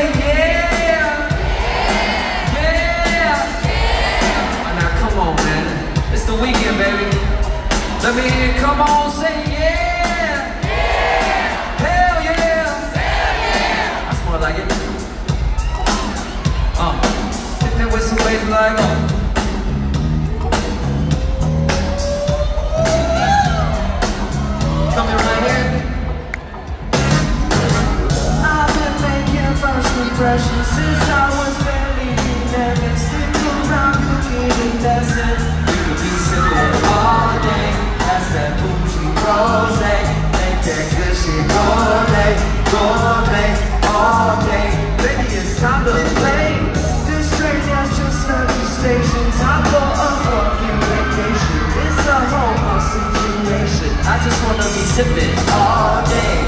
Let me hear you. Come on, say to all day.